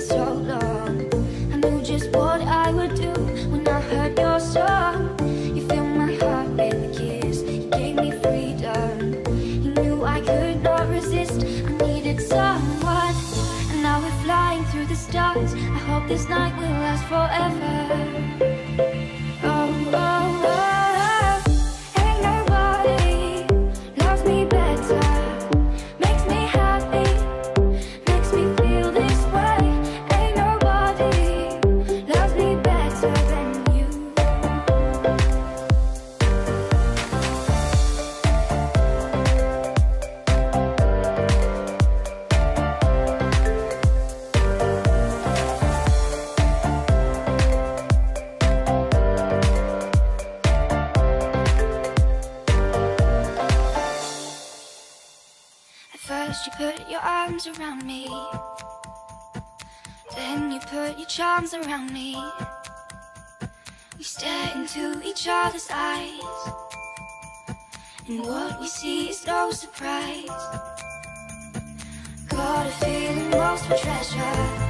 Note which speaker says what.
Speaker 1: So long. I knew just what I would do when I heard your song. You filled my heart with a kiss. You gave me freedom. You knew I could not resist. I needed someone. And now we're flying through the stars. I hope this night will last forever. First you put your arms around me. Then you put your charms around me. We stare into each other's eyes. And what we see is no surprise. Got a feeling lost for treasure.